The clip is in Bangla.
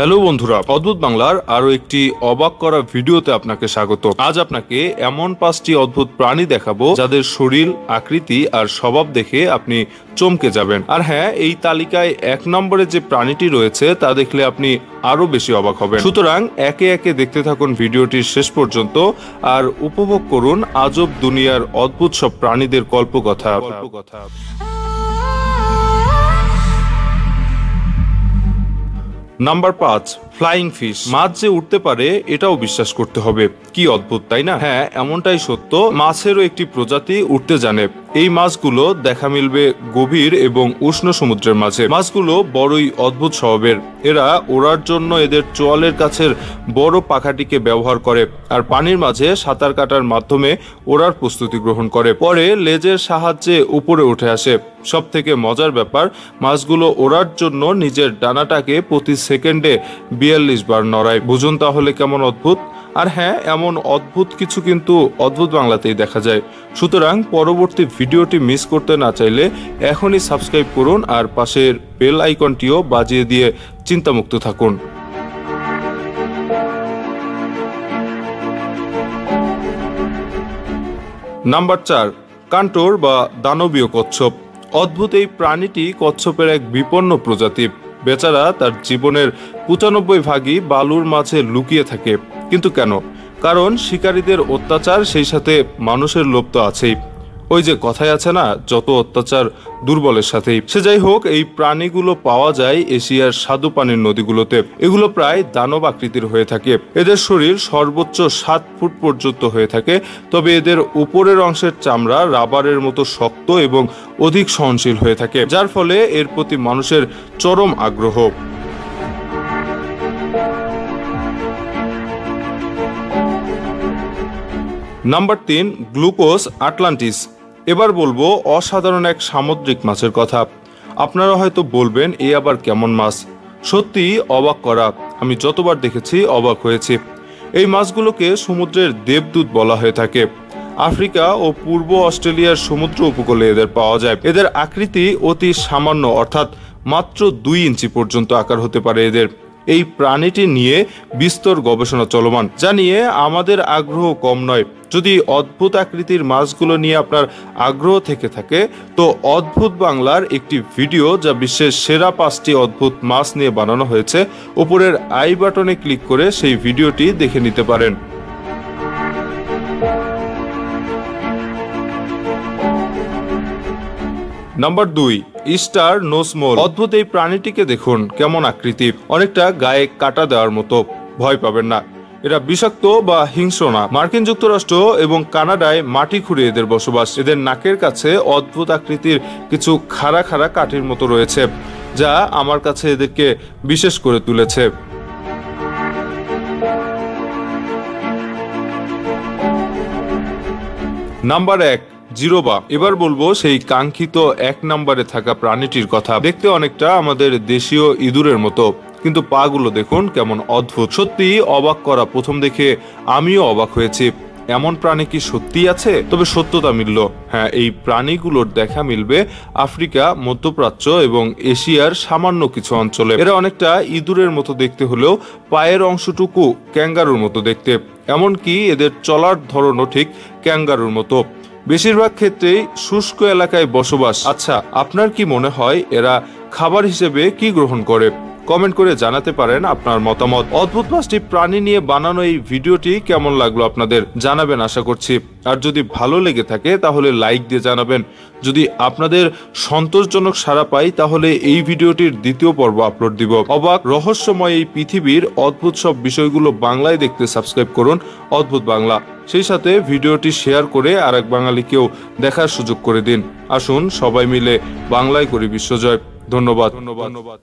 হ্যালো বন্ধুরা, অদ্ভুত বাংলার আরও একটি অবাক করা ভিডিওতে আপনাকে স্বাগত। আজ আপনাকে এমন পাঁচটি অদ্ভুত প্রাণী দেখাবো যাদের শরীর, আকৃতি আর স্বভাব দেখে আপনি চমকে যাবেন। আর হ্যাঁ এই তালিকায় এক নম্বরে যে প্রাণীটি রয়েছে, তা দেখলে আপনি আরও বেশি অবাক হবেন। সুতরাং একে একে দেখতে থাকুন ভিডিওটির শেষ পর্যন্ত আর উপভোগ করুন আজব দুনিয়ার অদ্ভুত সব প্রাণীদের কল্পকথা। কল্পকথা। নাম্বার পাঁচ. Flying fish. মাছ যে উঠতে পারে, এটাও বিশ্বাস করতে হবে। কি অদ্ভুত, তাই না? হ্যাঁ এমনটাই সত্য। মাছেরও একটি প্রজাতি উঠতে জানে। এই মাছগুলো দেখা মিলবে গভীর এবং উষ্ণ সমুদ্রের মাঝে। মাছগুলো বড়ই অদ্ভুত স্বভাবের। এরা ওড়ার জন্য এদের চোয়ালের কাছের বড় পাখাটিকে ব্যবহার করে আর পানির মাঝে সাঁতার কাটার মাধ্যমে ওড়ার প্রস্তুতি গ্রহণ করে। পরে লেজের সাহায্যে উপরে উঠে আসে। সব থেকে মজার ব্যাপার, মাছগুলো ওড়ার জন্য নিজের ডানাটাকে প্রতি সেকেন্ডে বিয়াল্লিশ বার নড়ায় বুঝুন তাহলে কেমন অদ্ভুত? আর হ্যাঁ এমন অদ্ভুত কিছু কিন্তু অদ্ভুত বাংলাতেই দেখা যায়। সুতরাং পরবর্তী ভিডিওটি মিস করতে না চাইলে এখনই সাবস্ক্রাইব করুন আর পাশের বেল আইকনটিও বাজিয়ে দিয়ে চিন্তামুক্ত থাকুন। নাম্বার চার, কান্টোর বা দানবীয় কচ্ছপ। অদ্ভুত এই প্রাণীটি কচ্ছপের এক বিপন্ন প্রজাতি। বেচারা তার জীবনের পঁচানব্বই ভাগই বালুর মাঝে লুকিয়ে থাকে। কিন্তু কেন? কারণ শিকারীদের অত্যাচার সেই সাথে মানুষের লোভ তো আছেই। ওই যে কথায় আছে না, যত অত্যাচার দুর্বলের সাথেই। সে যাই হোক, এই প্রাণীগুলো পাওয়া যায় এশিয়ার স্বাদু পানির নদীগুলোতে। এগুলো প্রায় দানব আকৃতির হয়ে থাকে। এদের শরীর সর্বোচ্চ সাত ফুট পর্যন্ত হয়ে থাকে। তবে এদের উপরের অংশের চামড়া রাবারের মতো শক্ত এবং অধিক সহনশীল হয়ে থাকে, যার ফলে এর প্রতি মানুষের চরম আগ্রহ। নাম্বার তিন, গ্লুকোজ আটলান্টিস। এবার বলব অসাধারণ এক সামুদ্রিক মাছের কথা। আপনারা হয়তো বলবেন, এ আবার কেমন মাছ? সত্যি অবাক করা। আমি যতবার দেখেছি অবাক হয়েছি। এই মাছগুলোকে সমুদ্রের দেবদূত বলা হয়ে থাকে। আফ্রিকা ও পূর্ব অস্ট্রেলিয়ার সমুদ্র উপকূলে এদের পাওয়া যায়। এদের আকৃতি অতি সামান্য, অর্থাৎ মাত্র দুই ইঞ্চি পর্যন্ত আকার হতে পারে এদের। এই প্রাণীটি নিয়ে বিস্তর গবেষণা চলমান, যা নিয়ে আমাদের আগ্রহ কম নয়। যদি অদ্ভুত আকৃতির মাছগুলো নিয়ে আপনার আগ্রহ থেকে থাকে, তো অদ্ভুত বাংলার একটি ভিডিও যা বিশ্বের সেরা পাঁচটি অদ্ভুত মাছ নিয়ে বানানো হয়েছে উপরের আই বাটনে ক্লিক করে সেই ভিডিওটি দেখে নিতে পারেন। নাম্বার দুই ইস্টার নোসমোল অদ্ভুত এই প্রাণীটিকে দেখুন, কেমন আকৃতি। অনেকটা গায়ে কাটা দেওয়ার মতো। ভয় পাবেন না। এরা বিষাক্ত বা হিংস্র না। মার্কিন যুক্তরাষ্ট্র এবং কানাডায় মাটি খুঁড়ে এদের বসবাস। এদের নাকের কাছে অদ্ভুত আকৃতির কিছু খাড়া খাড়া কাঠির মতো রয়েছে, যা আমার কাছে এদেরকে বিশেষ করে তুলেছে। নাম্বার এক জিরোবা। এবার বলব সেই কাঙ্ক্ষিত এক নম্বরে থাকা প্রাণীটির কথা। দেখতে অনেকটা আমাদের দেশীয় ইঁদুরের মতো। কিন্তু পাগুলো দেখুন কেমন অদ্ভুত। সত্যি অবাক করা প্রথম দেখে আমিও অবাক হয়েছি। এমন প্রাণী কি সত্যি আছে? তবে সত্যতা মিলল। হ্যাঁ এই প্রাণীগুলোর দেখা মিলবে আফ্রিকা, মধ্যপ্রাচ্য এবং এশিয়ার সামান্য কিছু অঞ্চলে। এরা অনেকটা ইঁদুরের মতো দেখতে হলেও পায়ের অংশটুকু ক্যাঙ্গারুর মতো দেখতে। এমনকি এদের চলার ধরনও ঠিক ক্যাঙ্গারুর মতো। বেশিরভাগ ক্ষেত্রেই শুষ্ক এলাকায় বসবাস। আচ্ছা আপনার কি মনে হয় এরা খাবার হিসেবে কি গ্রহণ করে? কমেন্ট করে জানাতে পারেন আপনার মতামত। অদ্ভুত পাঁচটি প্রাণী নিয়ে বানানো এই ভিডিওটি কেমন লাগল আপনাদের জানাবেন, আশা করছি। আর যদি ভালো লেগে থাকে, তাহলে লাইক দিয়ে জানাবেন। যদি আপনাদের সন্তোষজনক সাড়া পাই, তাহলে এই ভিডিওটির দ্বিতীয় পর্ব আপলোড দিব। অবাক, রহস্যময় এই পৃথিবীর অদ্ভুত সব বিষয়গুলো বাংলায় দেখতে সাবস্ক্রাইব করুন অদ্ভুত বাংলা। সেই সাথে ভিডিওটি শেয়ার করে আর এক বাঙালিকেও দেখার সুযোগ করে দিন। আসুন সবাই মিলে বাংলায় করি বিশ্বজয়। ধন্যবাদ। ধন্যবাদ।